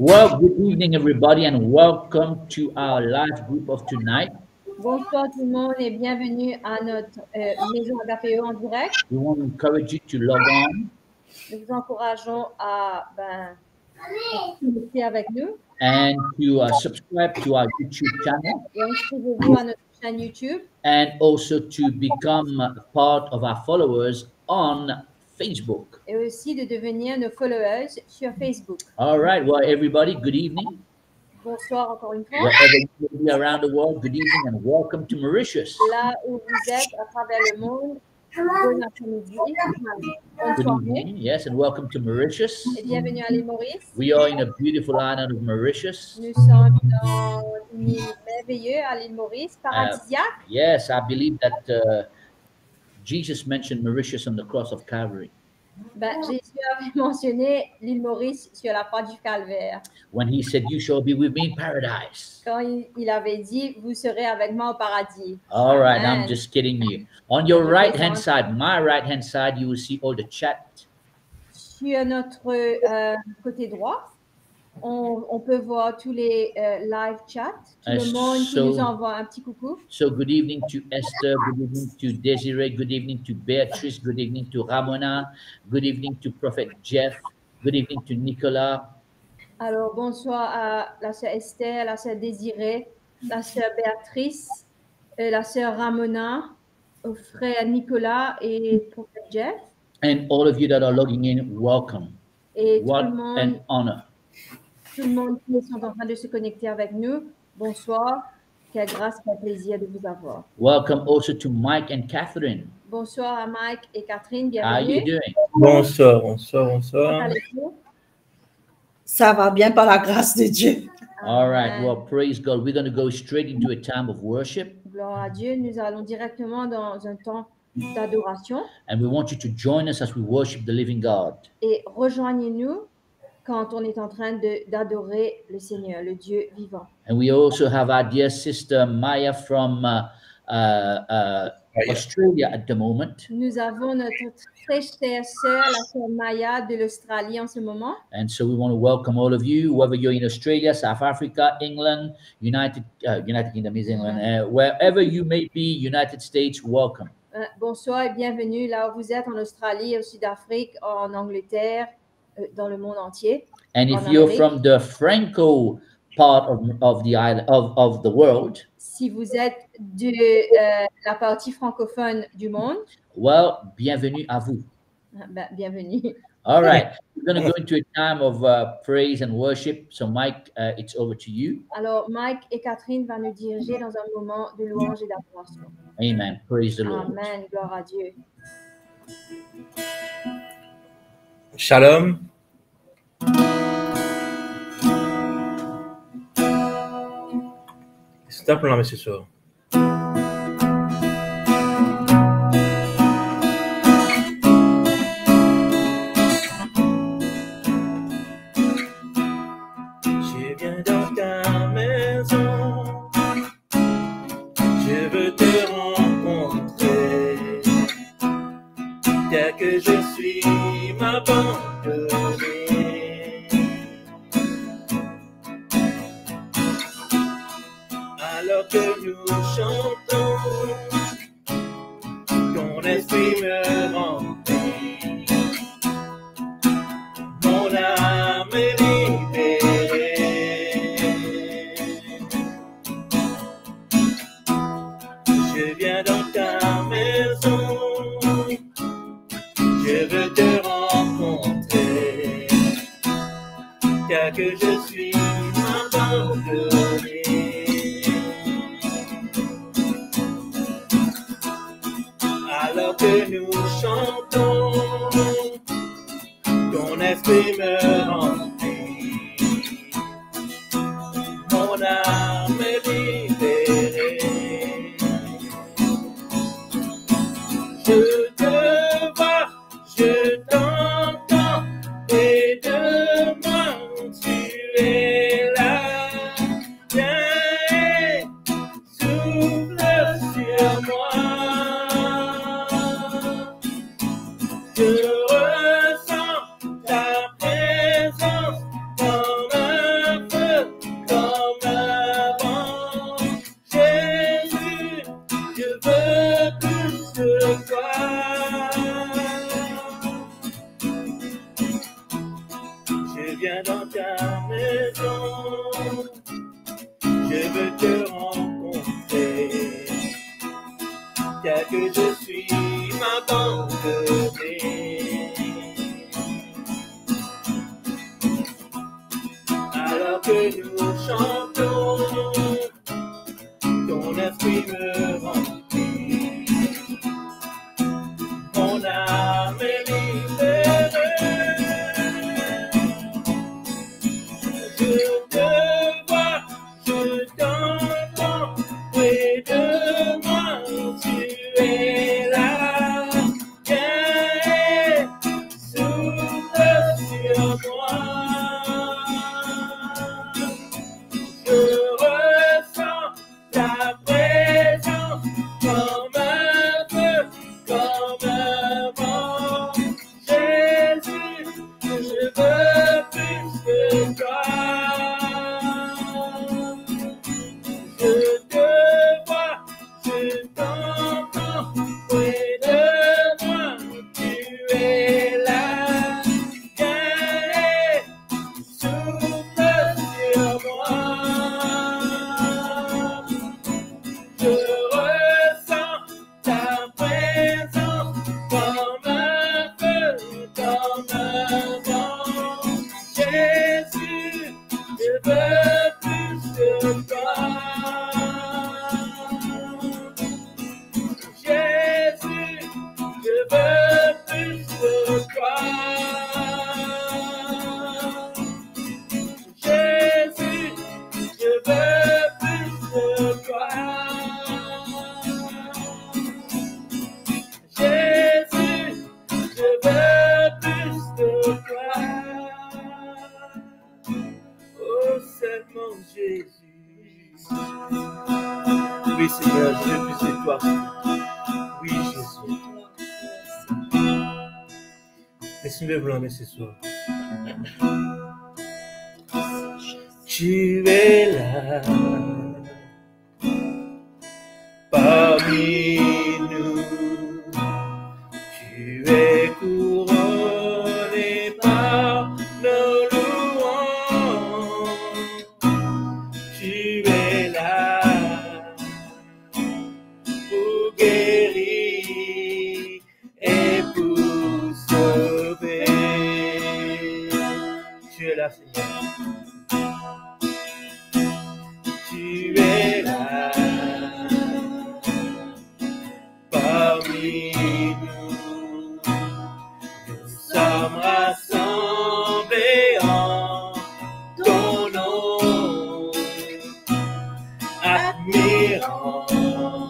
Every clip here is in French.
Well, good evening, everybody, and welcome to our live group of tonight. Bonsoir tout le monde et bienvenue à notre euh, maison d'APE en direct. We want to encourage you to log on Nous vous encourageons à ben, connecter avec nous and to uh, subscribe to our YouTube channel et inscrivez-vous à notre chaîne YouTube and also to become a part of our followers on Facebook. et aussi de devenir nos followers sur Facebook. All right, well, everybody, good evening. Bonsoir encore une fois. Wherever you may be around the world, good evening and welcome to Mauritius. Là où vous êtes à travers le monde, bon après-midi, Good evening, yes, and welcome to Mauritius. et bienvenue à l'île Maurice. We are in a beautiful island of Mauritius. Nous sommes dans une île merveilleuse à l'île Maurice, paradisiaque. Yes, I believe that uh, Jesus mentioned Mauritius on the cross of Calvary Ben, Jésus avait mentionné l'île Maurice sur la croix du Calvaire. when he said, You shall be with me in paradise. Quand il, il avait dit, vous serez avec moi au paradis. All right, I'm Amen. just kidding you. On your right hand side, my right hand side, you will see all the chat. Sur notre euh, côté droit, on, on peut voir tous les euh, live chats, tout Uh, le monde qui so- nous envoie un petit coucou. So, good evening to Esther, good evening to Desiree, good evening to Beatrice, good evening to Ramona, good evening to Prophet Jeff, good evening to Nicolas, Alors, bonsoir à la sœur Esther, la sœur Désirée, la sœur Béatrice, euh, la sœur Ramona, au frère Nicolas et prophète Jeff. and all of you that are logging in, welcome. Et tout What le monde an honor. Tout le monde qui sont en train de se connecter avec nous. Bonsoir. Quelle grâce, quel plaisir de vous avoir. Welcome also to Mike and Catherine. Bonsoir à Mike et Catherine, How are you bienvenue. doing? Bonsoir, bonsoir, bonsoir. Ça va bien par la grâce de Dieu. All right. Well, praise God. We're going to go straight into a time of worship, Gloire à Dieu. Nous allons directement dans un temps d'adoration and we want you to join us as we worship the living God. et rejoignez-nous quand on est en train d'adorer le Seigneur, le Dieu vivant. And we also have our dear sister Maya from uh, uh, uh. Australia at the moment. Nous avons notre très chère sœur, la sœur Maya de l'Australie en ce moment. And so we want to welcome all of you, whether you're in Australia, South Africa, England, United uh, United Kingdom is England, uh, wherever you may be, United States, welcome. Euh, bonsoir et bienvenue là où vous êtes en Australie, au Sud-Afrique, en Angleterre, dans le monde entier. And if you're from the Franco part of, of the island of, of the world, Si vous êtes de euh, la partie francophone du monde, well, bienvenue à vous. ben, bienvenue. All right, we're going to go into a time of uh, praise and worship. So, Mike, uh, it's over to you. Alors, Mike et Catherine vont nous diriger dans un moment de louange et d'adoration. Amen. Praise the Lord. Amen, gloire à Dieu. Shalom. C'est un plan là, Oh. Je le me on.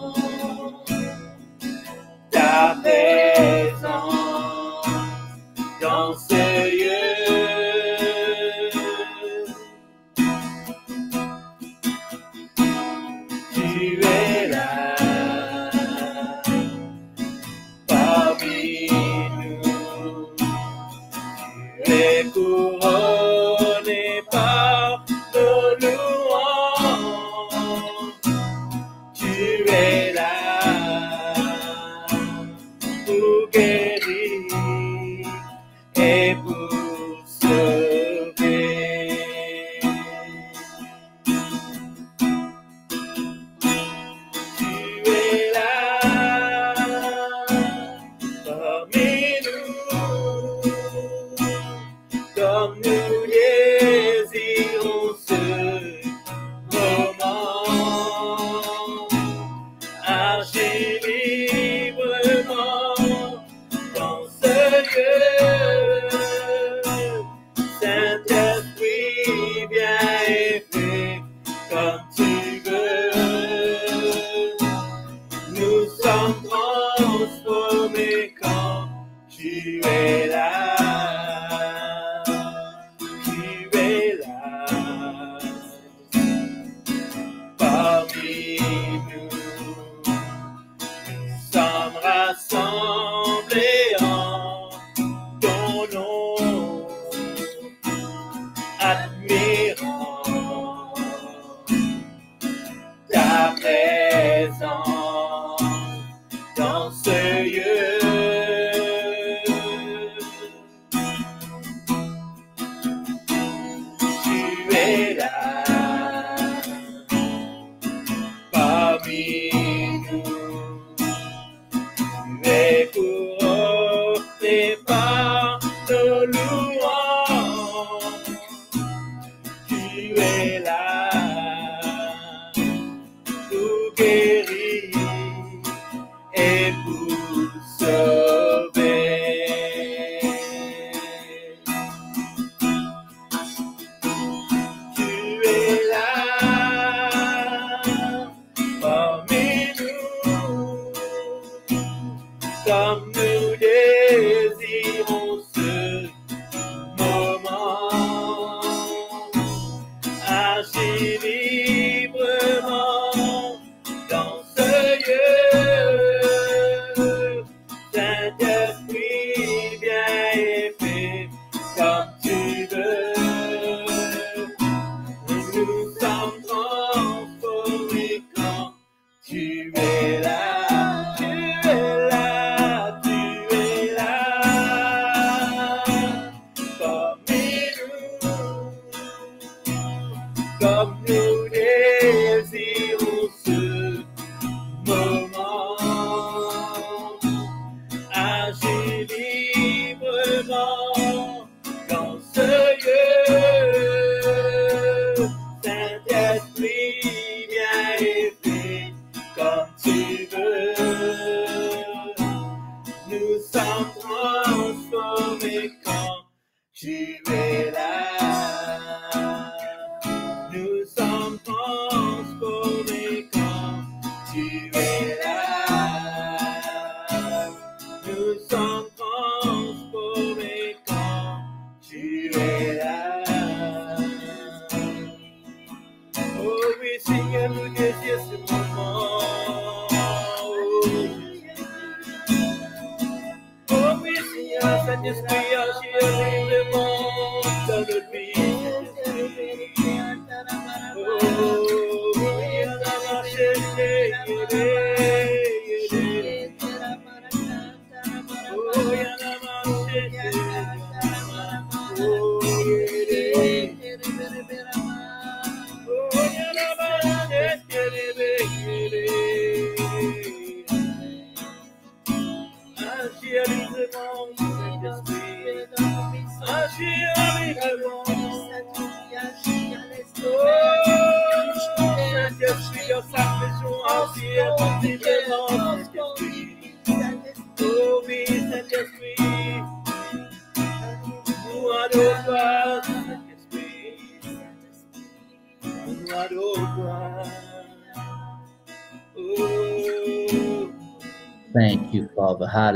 someday.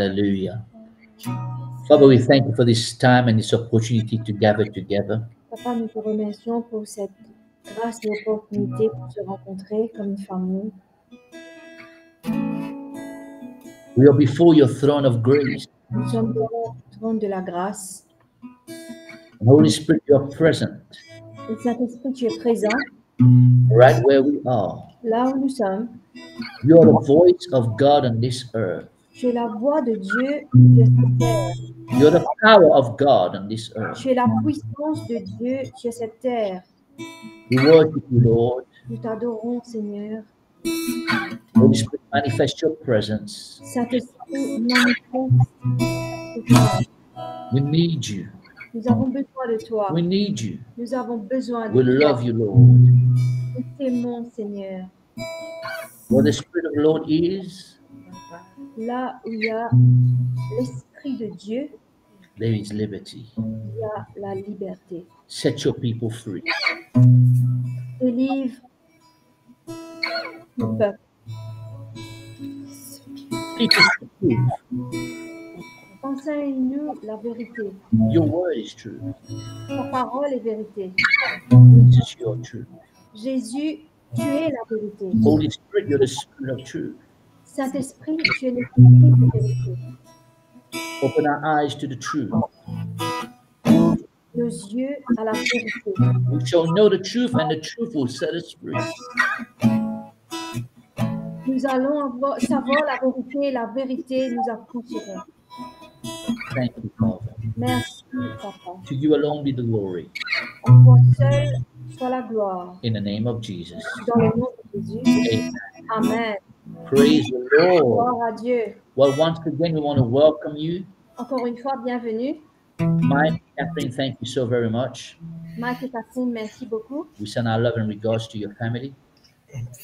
Hallelujah. Father, we thank you for this time and this opportunity to gather together. Papa, nous te remercions pour cette grâce et opportunité pour se rencontrer comme une famille. We are before your throne of grace. Nous sommes devant le trône de la grâce. Holy Spirit, you are present Et Saint-Esprit, tu es présent right where we are. là où nous sommes. You are the voice of God on this earth. Tu es la voix de Dieu sur cette terre. You're the power of God on this earth. Tu es la puissance de Dieu sur cette terre. We worship you, Lord. Nous t'adorons, Seigneur. Holy Spirit, manifest your presence. We need you. Nous avons besoin de toi. We need you. Nous avons besoin We de toi. love you, Lord. Nous t'aimons, Seigneur. Where the Spirit of the Lord is, Là où il y a l'Esprit de Dieu, there is liberty. il y a la liberté. Set your people free. Délivre le peuple. Enseigne-nous la vérité. Your word is true. Ta parole est vérité. Jesus, your truth. Jésus, tu es la vérité. Holy Spirit, you're the Spirit of truth. Saint-Esprit, tu es l'Esprit de vérité. Open our eyes to the truth. Nos yeux à la vérité. We shall know the truth, and the truth will set us free. Nous allons avoir- savoir la vérité et la vérité nous affranchira. Thank you, Father. Merci, Papa. To you alone be the glory. Toi seul soit la gloire. In the name of Jesus. Dans le nom de Jésus. Amen. Amen. Praise the Lord. Gloire à Well, once again, we want to welcome you. Encore une fois, bienvenue. Mike, Catherine, thank you so very much. Mike et Catherine, merci beaucoup. We send our love and regards to your family.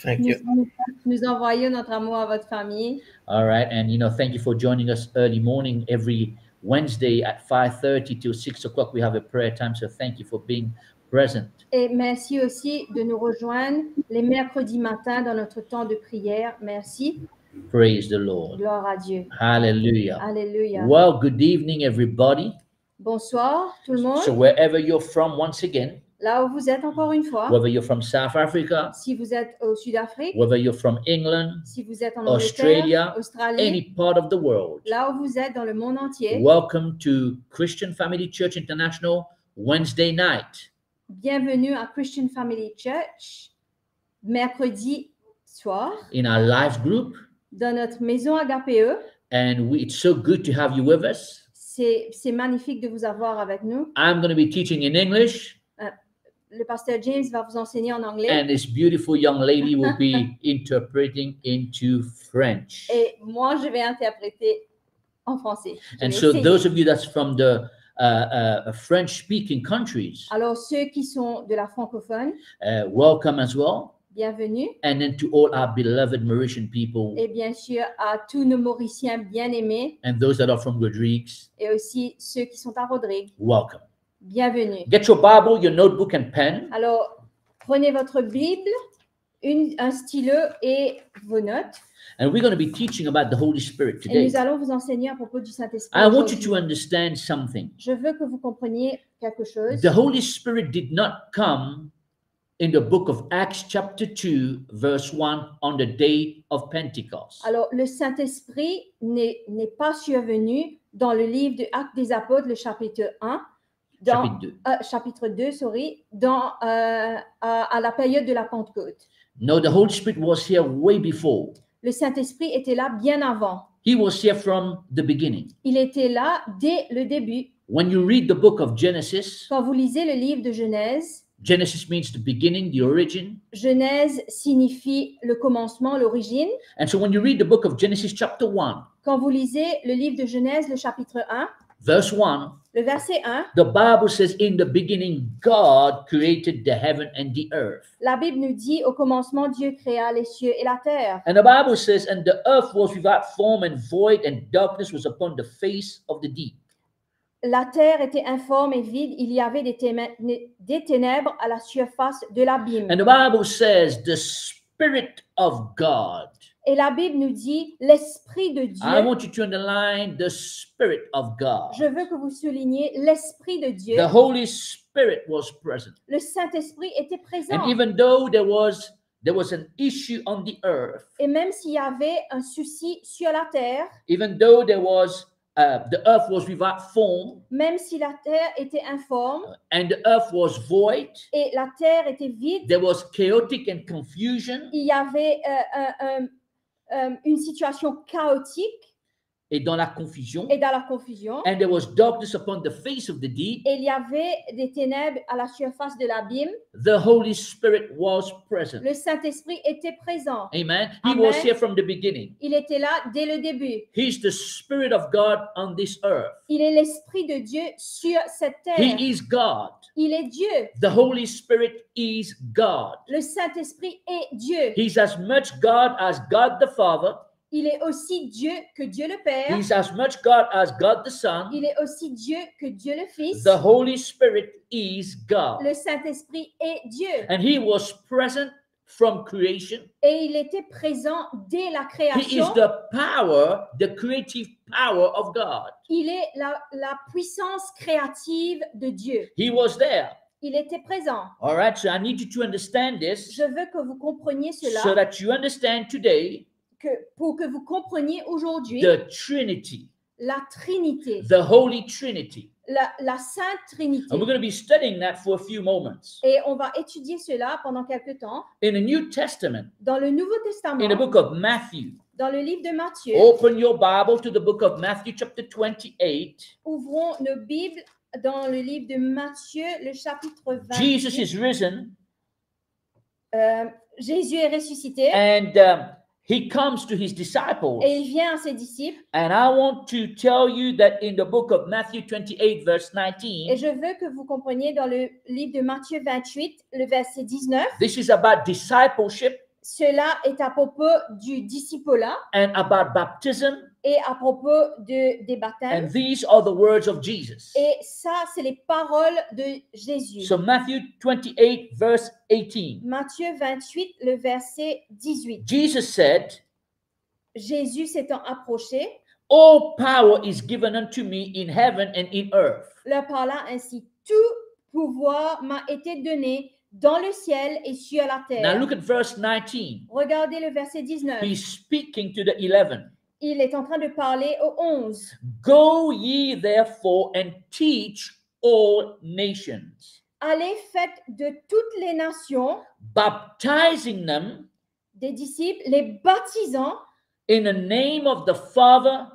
Thank Nous, you. nous, nous envoyons notre amour à votre famille. All right, and you know, thank you for joining us early morning every Wednesday at 5:30 till 6 o'clock. We have a prayer time, so thank you for being present. Et merci aussi de nous rejoindre les mercredis matins dans notre temps de prière. Merci. Praise the Lord. Gloire à Dieu. Hallelujah. Alléluia. Well, good evening, everybody. Bonsoir tout le monde. So wherever you're from, once again, Là où vous êtes encore une fois, whether you're from South Africa, si vous êtes au Sud-Afrique, whether you're from England, si vous êtes en Australia, Australie, any part of the world, là où vous êtes dans le monde entier, welcome to Christian Family Church International Wednesday night. Bienvenue à Christian Family Church, mercredi soir, in our live group. dans notre maison Agapeo. And we, it's so good to have you with us. C'est c'est magnifique de vous avoir avec nous. I'm going to be teaching in English. Euh, le pasteur James va vous enseigner en anglais. and this beautiful young lady will be interpreting into French. Et moi, je vais interpréter en français. Je And so, essayer. those of you that's from the uh, uh, French-speaking countries, Alors, ceux qui sont de la francophone, uh, welcome as well. bienvenue. And then to all our beloved Mauritian people Et bien sûr, à tous nos Mauriciens bien-aimés and those that are from Rodrigues, et aussi ceux qui sont à Rodrigue, welcome. bienvenue. Get your Bible, your notebook, and pen. Alors, prenez votre Bible, une- un stylo et vos notes. And we're going to be teaching about the Holy Spirit Et today. nous allons vous enseigner à propos du Saint-Esprit. I want you to understand something. Je veux que vous compreniez quelque chose. The Holy Spirit did not come in the book of Acts, chapter 2, verse 1, on the day of Pentecost. Alors, le Saint-Esprit n'est n'est pas survenu dans le livre de Actes des Apôtres, le chapitre 1, dans, Chapitre 2. euh, chapitre 2, sorry, dans, euh, à, à la période de la Pentecôte. No, the Holy Spirit was here way before. Le Saint-Esprit était là bien avant. He was here from the beginning. Il était là dès le début. When you read the book of Genesis, Quand vous lisez le livre de Genèse, Genesis means the beginning, the origin. Genèse signifie le commencement, l'origine. And so when you read the book of Genesis, chapter 1, Quand vous lisez le livre de Genèse, le chapitre 1, verse 1, le verset 1, the Bible says, In the beginning, God created the heaven and the earth. la Bible nous dit au commencement, Dieu créa les cieux et la terre. And the Bible says, And the earth was without form and void, and darkness was upon the face of the deep. La terre était informe et vide, il y avait des, témè- des ténèbres à la surface de l'abîme. And the Bible says, The Spirit of God. Et la Bible nous dit l'Esprit de I Dieu. want you to underline the Spirit of God. Je veux que vous souligniez l'Esprit de Dieu. The Holy Spirit was present. Le Saint-Esprit était présent. And even though there was there was an issue on the earth, Et même s'il y avait un souci sur la terre, even though there was uh, the earth was without form même si la terre était informe and the earth was void, et la terre était vide, there was chaotic and confusion. il y avait un- un- un- une situation chaotique Et dans la confusion, et dans la confusion. and there was darkness upon the face of the deep, Et il y avait des ténèbres à la surface de l'abîme. the Holy Spirit was present. Le Saint-Esprit était présent. Amen. He was Amen. here from the beginning. Il était là dès le début. He's the Spirit of God on this earth. Il est l'Esprit de Dieu sur cette terre. He is God. Il est Dieu. The Holy Spirit is God. Le Saint-Esprit est Dieu. He's as much God as God the Father. Il est aussi Dieu que Dieu le Père. He's as much God as God the Son. Il est aussi Dieu que Dieu le Fils. The Holy Spirit is God. Le Saint-Esprit est Dieu. And He was present from creation. Et il était présent dès la He is création. the power, the creative power of God. Il est la, la puissance créative de Dieu. He was there. Il était présent. All right. So I need you to understand this Je veux que vous compreniez cela, so that you understand today que, pour que vous compreniez aujourd'hui the Trinity, la Trinité, the Holy Trinity. la, la Sainte Trinité. And we're going to be studying that for a few moments. Et on va étudier cela pendant quelque temps In the New Testament, dans le Nouveau Testament, in the book of Matthew, dans le livre de Matthieu. open your Bible to the book of Matthew, chapter 28. Ouvrons nos Bibles dans le livre de Matthieu, le chapitre 20. Jesus is risen Euh, Jésus est ressuscité and um, he comes to his disciples. et il vient à ses disciples. And I want to tell you that in the book of Matthew 28, verse Et 19, je veux que vous compreniez dans le livre de Matthieu 28, le verset 19, this is about discipleship cela est à propos du discipulat and about baptism. et à propos de, des baptêmes. And these are the words of Jesus. Et ça, c'est les paroles de Jésus. So, Matthew 28, verse 18, Matthieu 28, le verset 18. Jesus said, Jésus s'étant approché, All power is given unto me in heaven and in earth. leur parla ainsi, tout pouvoir m'a été donné dans le ciel et sur la Now terre. look at verse 19. Regardez le verset 19. He's speaking to the 11. Il est en train de parler au 11. Go ye therefore and teach all nations, Allez, faites de toutes les nations baptizing them des disciples, les baptisant in the name of the Father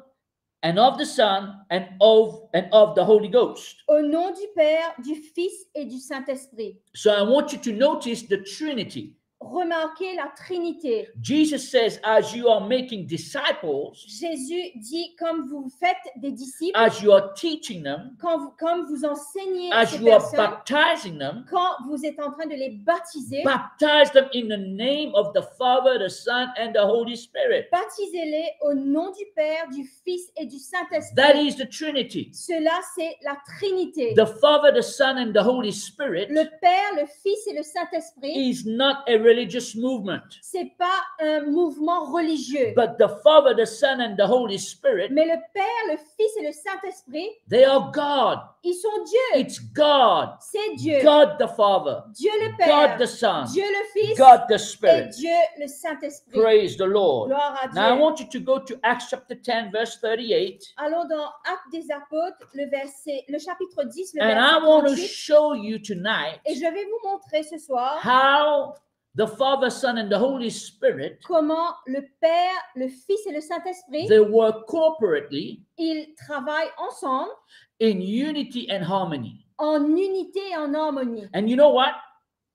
and of the Son, and of and of the Holy Ghost. Au nom du Père, du Fils et du Saint-Esprit. So I want you to notice the Trinity. Remarquez la Trinité. Jesus says, as you are making disciples, Jésus dit, comme vous faites des disciples, as you are teaching them, quand vous, comme vous enseignez as ces you are personnes, baptizing them, quand vous êtes en train de les baptiser, baptize them in the name of the Father, the Son, and the Holy Spirit. baptisez-les au nom du Père, du Fils et du Saint-Esprit. That is the Trinity. Cela, c'est la Trinité. The Father, the Son, and the Holy Spirit Le Père, le Fils et le Saint-Esprit, is not a religious movement, c'est pas un mouvement religieux. but the Father, the Son, and the Holy Spirit, Mais le Père, le Fils et le Saint-Esprit, they are God. ils sont Dieu. It's God. C'est Dieu. God the Father, Dieu le God Père, the Son, Dieu le Fils God the et Spirit. Dieu le Saint-Esprit. Praise the Lord. Gloire à Now I Dieu. want you to go to Acts chapter 10, verse 38. Allons dans Actes des Apôtres, le verset, le chapitre 10, le And I verset want to 38. show you tonight Et je vais vous montrer ce soir how the Father, Son, and the Holy Spirit comment le Père, le Fils et le Saint-Esprit, they work corporately ils travaillent ensemble in unity and harmony. en unité et en harmonie. And you know what?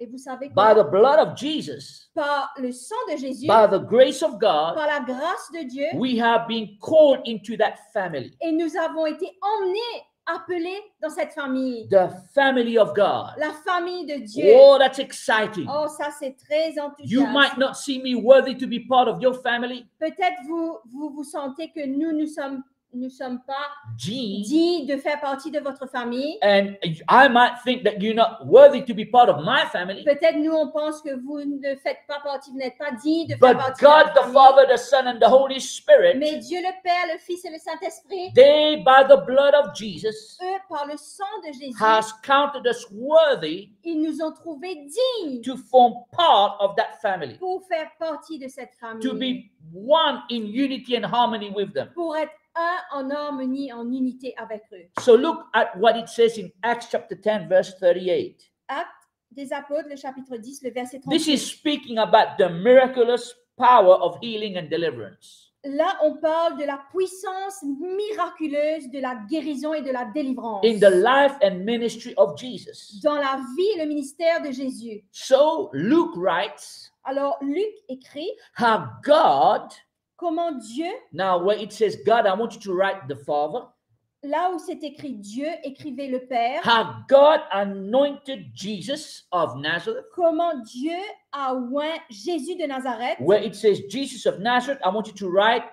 Et vous savez quoi? By the blood of Jesus, par le sang de Jésus, by the grace of God, par la grâce de Dieu, we have been called into that family, et nous avons été emmenés, appelés dans cette famille, the family of God. la famille de Dieu. Oh, that's exciting. Oh, ça c'est très You might not see me worthy to be part of your family, Peut-être vous, vous vous sentez que nous ne sommes, nous sommes pas Gene, dits de faire partie de votre famille. and I might think that you're not worthy to be part of my family. Peut-être nous on pense que vous ne faites pas partie, vous n'êtes pas digne de faire But partie God, de the la famille. Father, the Son, and the Holy Spirit, Mais Dieu le Père, le Fils et le Saint-Esprit, they, by the blood of Jesus, eux, par le sang de Jésus, has counted us worthy ils nous ont trouvés dignes to form part of that family, pour faire partie de cette famille, to be one in unity and harmony with them. pour être un en harmonie, en unité avec eux. So look at what it says in Acts chapter 10, verse 38. Actes des Apôtres, le chapitre 10, le verset 38. This is speaking about the miraculous power of healing and deliverance. Là, on parle de la puissance miraculeuse de la guérison et de la délivrance in the life and ministry of Jesus. dans la vie et le ministère de Jésus. So Luke writes Alors, Luc écrit how God, comment Dieu, now where it says God, I want you to write the Father, là où c'est écrit Dieu, écrivez le Père, how God anointed Jesus of Nazareth? comment Dieu a oint Jésus de Nazareth, Where it says Jesus of Nazareth, I want you to write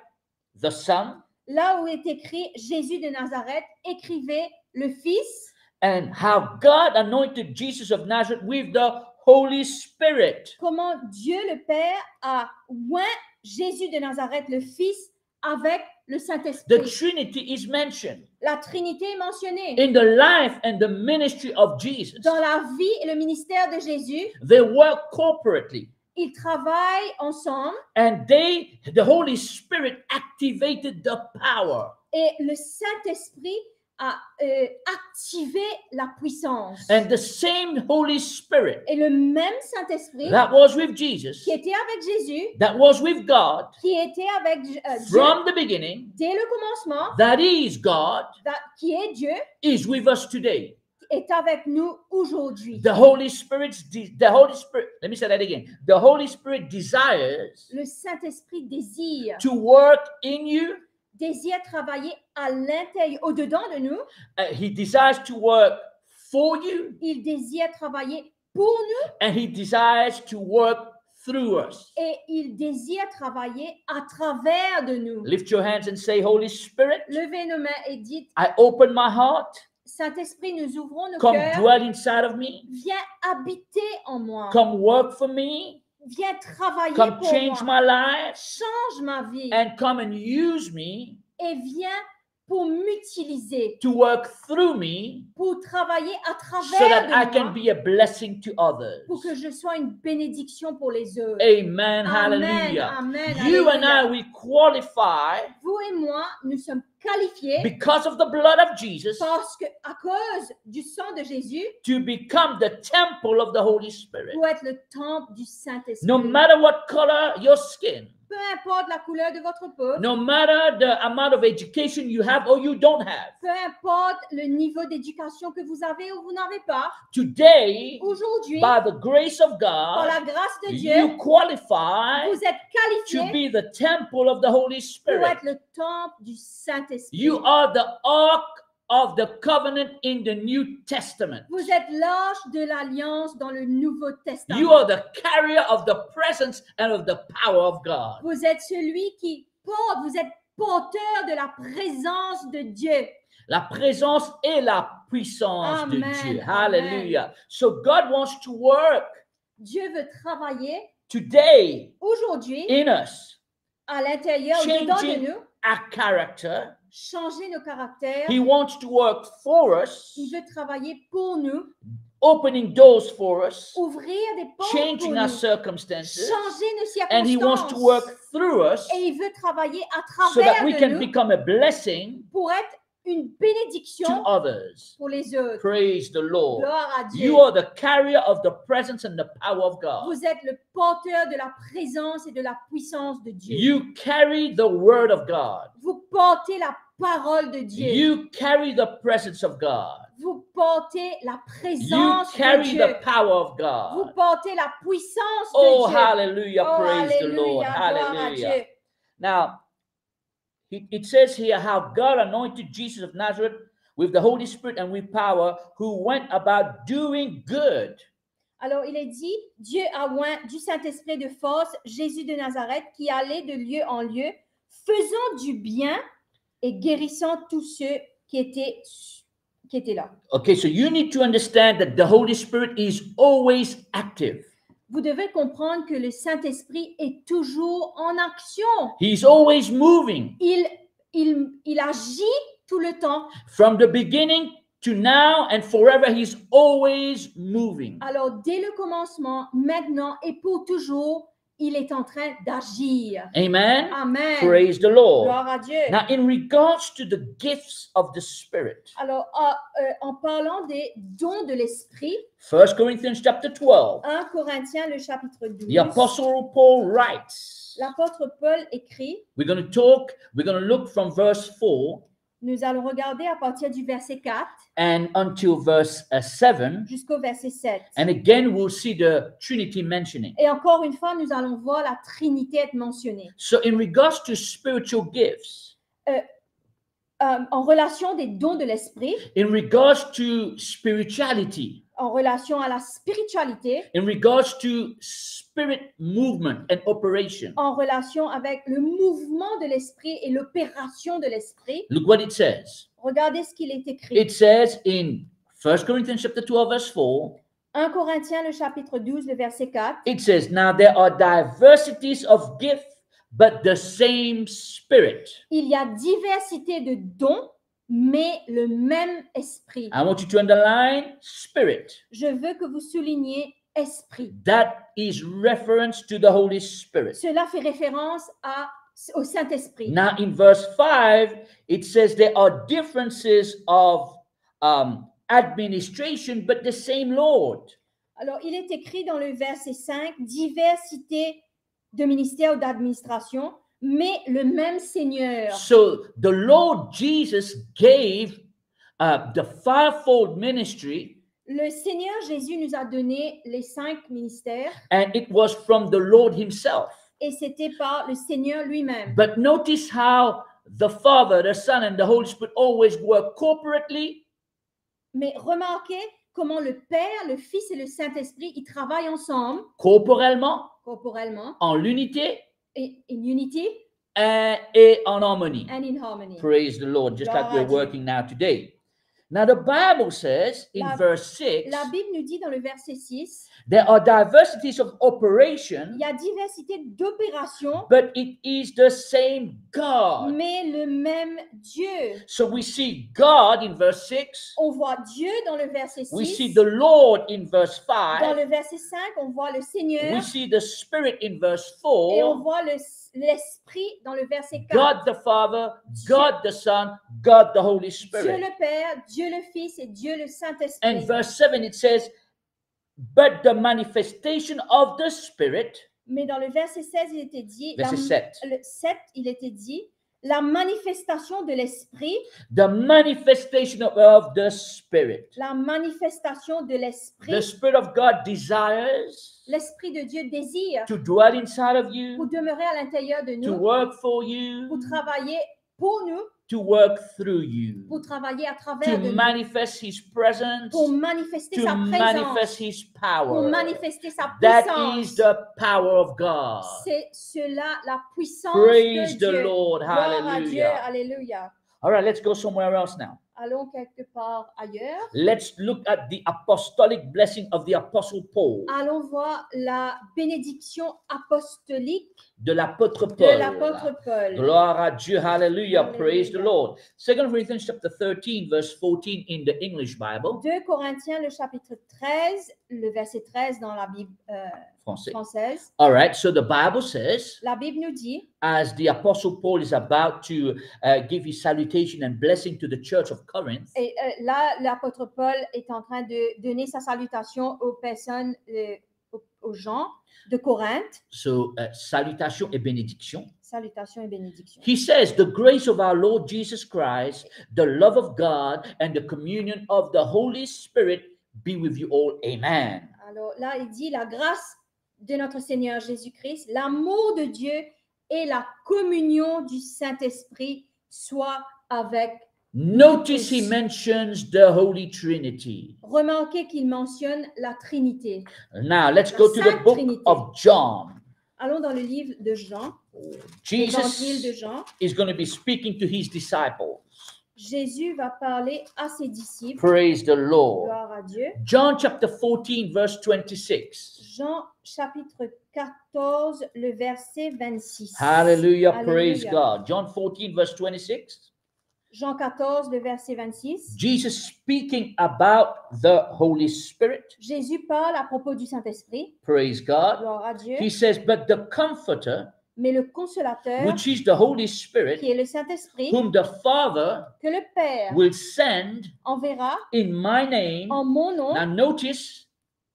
the Son, là où est écrit Jésus de Nazareth, écrivez le Fils, and how God anointed Jesus of Nazareth with the Holy Spirit? comment Dieu le Père a oint Jésus de Nazareth, le Fils, avec le The Saint-Esprit. Trinity is mentioned La Trinité est mentionnée. in the life and the ministry of Jesus. Dans la vie et le ministère de Jésus, They work corporately. ils travaillent ensemble and they the holy spirit activated the power et le Saint-Esprit a euh, activé la puissance. and the same holy spirit Et le même Saint-Esprit that was with jesus qui était avec Jésus, that was with god qui était avec euh, Dieu from the beginning dès le commencement, that is god that- qui est Dieu, is with us today est avec nous aujourd'hui. the holy spirit's de- the holy spirit let me say that again the holy spirit desires Le Saint-Esprit désire, to work in you désire travailler à l'intérieur, au-dedans de nous. uh, he desires to work for you Il désire travailler pour nous and he desires to work through us et il désire travailler à travers de nous. lift your hands and say holy spirit Levez nos mains et dites, I open my heart. Saint-Esprit, nous ouvrons nos Come cœurs. dwell inside of me. Viens habiter en moi. Come work for me. Viens travailler Come pour change moi. my life. Change ma vie And come and use me et viens pour m'utiliser, to work through me pour travailler à so travers that I de can moi, be a blessing to others. pour que je sois une bénédiction pour les autres. Amen. Amen, Hallelujah. amen, You and I, we qualify Vous et moi, nous sommes qualifiés because of the blood of Jesus parce que à cause du sang de Jésus, to become the temple of the Holy Spirit. pour être le temple du Saint-Esprit. No matter what color your skin, peu importe la couleur de votre peau, no matter the amount of education you have or you don't have. peu importe le niveau d'éducation que vous avez ou vous n'avez pas, Today, aujourd'hui, by the grace of par la God, grâce de Dieu, you qualify vous êtes to qualifié be the temple of the Holy pour Spirit. être le temple du Saint-Esprit. You are the ark of the covenant in the New Testament. Vous êtes l'arche de l'alliance dans le Nouveau Testament. You are the carrier of the presence and of the power of God. Vous êtes celui qui porte, vous êtes porteur de la présence de Dieu. La présence et la puissance Amen, de Dieu. amen. Hallelujah. So God wants to work Dieu veut travailler today aujourd'hui in us, à l'intérieur, dedans de nous, our character. Changer nos caractères. He wants to work for us, Il veut travailler pour nous, opening doors for us, ouvrir des portes pour changing nous, our circumstances, changer nos and He wants to circonstances. work through us Et il veut travailler à so travers that we de can nous become a blessing pour être une to bénédiction others. pour les autres. Praise the Lord. Gloire à Dieu. You are the carrier of the presence and the power of God. Vous êtes le porteur de la présence et de la puissance de Dieu. You carry the word of God. Vous portez la parole de Dieu. You carry the presence of God. Vous portez la You présence de carry Dieu. the power of Vous God. portez la puissance Oh, de Dieu. hallelujah. Oh, Praise the Lord. Hallelujah. Now, it, says here how God anointed Jesus of Nazareth with the Holy Spirit and with power, who went about doing good. Alors, il est dit, Dieu a oint du Saint-Esprit de force Jésus de Nazareth qui allait de lieu en lieu, faisant du bien et guérissant tous ceux qui étaient, qui étaient là. Okay, so you need to understand that the Holy Spirit is always active. Vous devez comprendre que le Saint-Esprit est toujours en action. He's always moving Il, il, il agit tout le temps. from the beginning to now and forever. He's always moving. Alors, dès le commencement, maintenant et pour toujours, il est en train d'agir. Amen. Amen. Praise the Lord. Gloire à Dieu. Now, in regards to the gifts of the Spirit, Alors, ah, euh, en parlant des dons de l'Esprit, 1 Corinthians chapter 12, 1 Corinthiens, le chapitre 12, the Apostle Paul writes, l'apôtre Paul écrit, we're going to talk, we're going to look from verse 4 nous allons regarder à partir du verset 4 and until verse uh, 7. jusqu'au verset 7. And again, we'll see the Trinity mentioning. Et encore une fois, nous allons voir la Trinité être mentionnée. So, in regards to spiritual gifts, Euh, en relation des dons de l'Esprit, in regards to spirituality, en relation à la spiritualité, in regards to spirit movement and operation, en relation avec le mouvement de l'Esprit et l'opération de l'Esprit, look what it says. regardez ce qu'il est écrit. It says in 1 Corinthians chapter 12, verse 4, 1 Corinthiens, le chapitre 12, le verset 4. it says, Now there are diversities of gifts, but the same Spirit. Il y a diversité de dons, mais le même esprit. I want you to underline Spirit. Je veux que vous souligniez esprit. That is reference to the Holy Spirit. Cela fait référence à, au Saint-Esprit. Now, in verse 5, it says there are differences of um, administration, but the same Lord. Alors, il est écrit dans le verset 5, diversité de ministères ou d'administration, mais le même Seigneur. So the Lord Jesus gave uh, the fivefold ministry, Le Seigneur Jésus nous a donné les cinq ministères and it was from the Lord Himself. et c'était par le Seigneur lui-même. But notice how the Father, the Son, and the Holy Spirit always work corporately Mais remarquez comment le Père, le Fils et le Saint-Esprit, ils travaillent ensemble, corporellement, corporellement, en l'unité et in unity euh, et en harmonie. and in harmony. Praise the Lord, just like Gloire à we're Dieu. working now today. Now, the Bible says in La- verse 6 La Bible nous dit dans le verset 6, there are diversities of operation, il y a diversité d'opérations, but it is the same God. mais le même Dieu. So we see God in verse 6, On voit Dieu dans le verset 6. we see the Lord in verse Dans 5, le verset 5, on voit le Seigneur we see the Spirit in verse et on 4, voit le- l'Esprit dans le verset 4. God the Father, God the Son, God the Holy Dieu Spirit. le Père, Dieu le Fils et Dieu le And Saint-Esprit. verse 7 it says, But the manifestation of the Spirit Mais dans le verset 16, il était dit, la- verset 7. le 7, il était dit, la manifestation de l'esprit, The manifestation of, of the Spirit. la manifestation de The l'esprit, Spirit of God desires l'esprit de Dieu désire to dwell inside of pour you, demeurer à l'intérieur de to nous, work for you, pour travailler pour nous, to work through you, pour travailler à to travers de nous, manifest His presence, pour manifester to sa présence, manifest His pour power. manifester sa That puissance. is the power of God. C'est cela, la puissance Praise de the Dieu. Lord. Hallelujah. alléluia. All right, let's go somewhere else now. Allons quelque part ailleurs. Let's look at the apostolic blessing of the Apostle Paul, Allons voir la bénédiction apostolique de l'apôtre de Paul. Paul. Gloire à Dieu, hallelujah, praise the. Lord. Second Corinthians chapter 13, verse 14 in the English Bible, 2 Corinthiens, le chapitre 13, le verset 13 dans la Bible euh, français. française. All right, so the Bible says, La Bible nous dit, as the Apostle Paul is about to uh, give his salutation and blessing to the church of Corinth, et euh, là, l'apôtre Paul est en train de donner sa salutation aux personnes, euh, aux, gens de Corinthe. so uh, salutation et bénédiction. Salutations et bénédictions. He says, The grace of our Lord Jesus Christ, the love of God, and the communion of the Holy Spirit be with you all. Amen. Alors là, il dit la grâce de notre Seigneur Jésus-Christ, l'amour de Dieu et la communion du Saint-Esprit soit avec. Notice he mentions the Holy Trinity. Remarquez qu'il mentionne la Trinité. Now let's La go to the book Trinité. of John. Allons dans le livre de Jean, de Jesus Jean. is going to be speaking to his disciples. Jésus va parler à ses disciples. Praise the Lord. Gloire à Dieu. John chapter 14, verse 26. Jean chapitre 14, le verset 26. Hallelujah. Praise Hallelujah. God. John 14, verse 26. Jean 14, le verset 26. Jesus speaking about the Holy Spirit. Jésus parle à propos du Saint-Esprit. Praise God. Gloire à Dieu. He says, But the Comforter, Mais le consolateur, which is the Holy Spirit, qui est le Saint-Esprit, whom the Father que le Père will send enverra in my name. en mon nom, Now, notice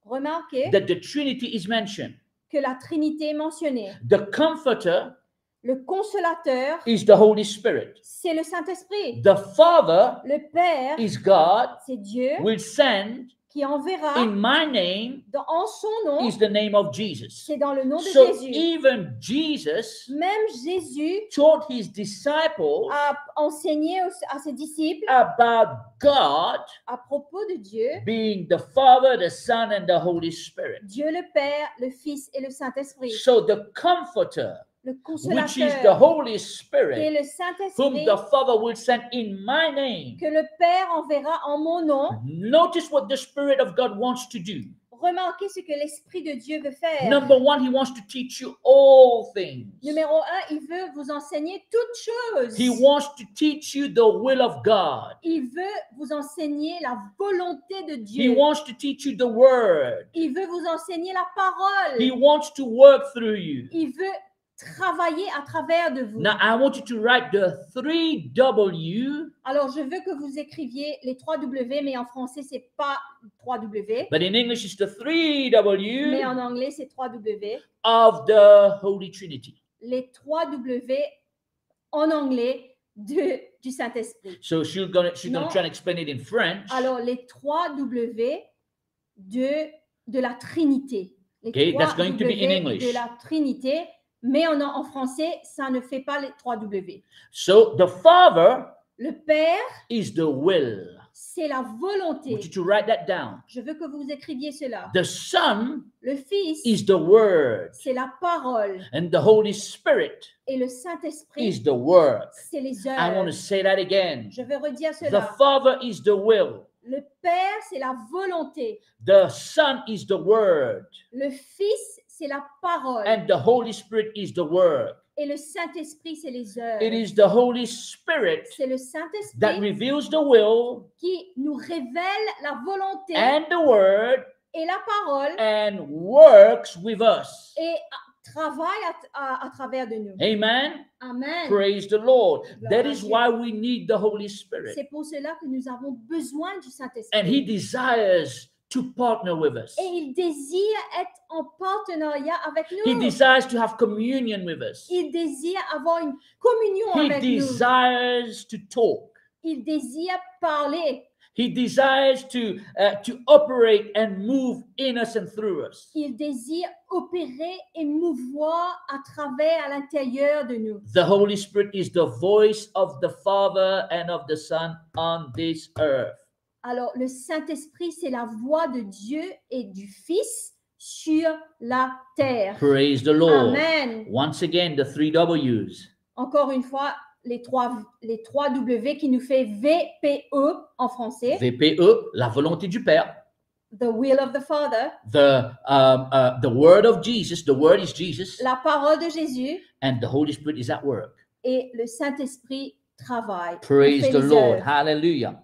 remarquez that the Trinity is mentioned. que la Trinité est mentionnée. The Comforter Le consolateur, is the Holy Spirit. c'est le Saint-Esprit. The Father Le Père, is God, c'est Dieu will send qui enverra in my name dans, en son nom, is the name of Jesus. c'est dans le nom de So Jésus. even Jesus Même Jésus taught his disciples a enseigné à ses disciples about God à propos de Dieu, being the Father, the Son, and the Holy Spirit. Dieu le Père, le Fils et le Saint-Esprit. So the Comforter, Le which is the Holy qui est Spirit, le whom Saint-Esprit, the Father will send in my name. que le Père enverra en mon nom. Notice what the Spirit of God wants to do. Remarquez ce que l'Esprit de Dieu veut faire. Number one, He wants to teach you all things. Numéro un, il veut vous enseigner toutes choses. He wants to teach you the will of God. Il veut vous enseigner la volonté de He Dieu. wants to teach you the word. Il veut vous enseigner la parole. He wants to work through you. Il veut travailler à travers de vous. Now, I want you to write the three W, Alors, je veux que vous écriviez les 3 W, mais en français, c'est pas 3 W. but in English, it's the three Mais W en anglais, c'est 3 W. of the Holy Trinity. Les 3 W en anglais de, du Saint-Esprit. So she's gonna she's gonna try and explain it in French. Alors, les 3 W de, de la Trinité. Les Okay, that's 3 going to be in W English. De la Trinité, mais en, en français, ça ne fait pas les 3 W. So the Father Le Père, is the will. c'est la I volonté. want you to write that down? Je veux que vous écriviez cela. The Son Le Fils, is the Word, c'est la parole. and the Holy Spirit Et le Saint-Esprit, is the Word. c'est les I want œuvres. to say that again. Je veux redire The cela. Father is the will. Le Père, c'est la volonté. The Son is the Word. Le Fils, c'est la parole. And the Holy Spirit is the Word. Et le Saint-Esprit, c'est les œuvres. It is the Holy Spirit C'est le that Saint-Esprit reveals the will qui nous révèle la volonté and the Word et la parole and works with us. et travaille à, à- à travers de nous. Amen. Amen. Praise the Lord. That is why we need the Holy Spirit. C'est pour cela que nous avons besoin du And Saint-Esprit. He desires to partner with us. et il désire être en partenariat avec He desires to have communion with us. Il désire avoir une communion He avec nous. desires to talk. Il désire parler. He desires to uh, to operate and move in us and through us. Il désire opérer et mouvoir à travers, à l'intérieur de nous. The Holy Spirit is the voice of the Father and of the Son on this earth. Alors, le Saint-Esprit, c'est la voix de Dieu et du Fils sur la terre. Praise the Lord. Amen. Once again, the three W's. Encore une fois, les trois, les trois W qui nous fait VPE en français. VPE, la volonté du Père. The will of the Father. The um, uh, the word of Jesus. The word is Jesus, La parole de Jésus. and the Holy Spirit is at work. Et le Saint-Esprit travaille. Il Praise the Lord. Hallelujah.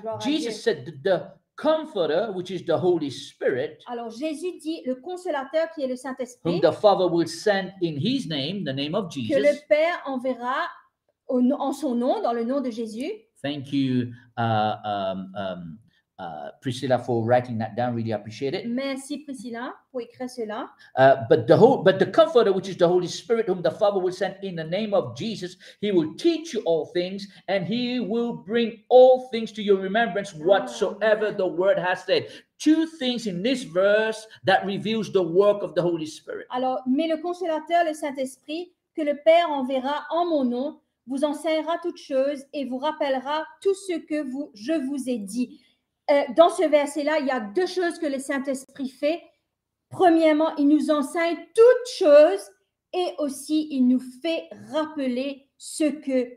Gloire à Jesus said that the Comforter, which is the Holy Spirit, Alors Jésus dit, le consolateur qui est le whom Saint-Esprit, the Father will send in His name, the name of que le Jesus. Père enverra au en son nom, dans le nom de Jésus. Thank you, uh, um, um, uh, Priscilla, for writing that down. Really appreciate it. Merci Priscilla pour écrire cela. Uh, but the whole, but the Comforter, which is the Holy Spirit, whom the Father will send in the name of Jesus, He will teach you all things, and He will bring all things to your remembrance, whatsoever the Word has said. Two things in this verse that reveals the work of the Holy Spirit. Alors, mais le consolateur, le Saint-Esprit, que le Père enverra en mon nom, vous enseignera toutes choses et vous rappellera tout ce que vous, je vous ai dit. Euh, dans ce verset-là, il y a deux choses que le Saint-Esprit fait. Premièrement, il nous enseigne toutes choses et aussi il nous fait rappeler ce que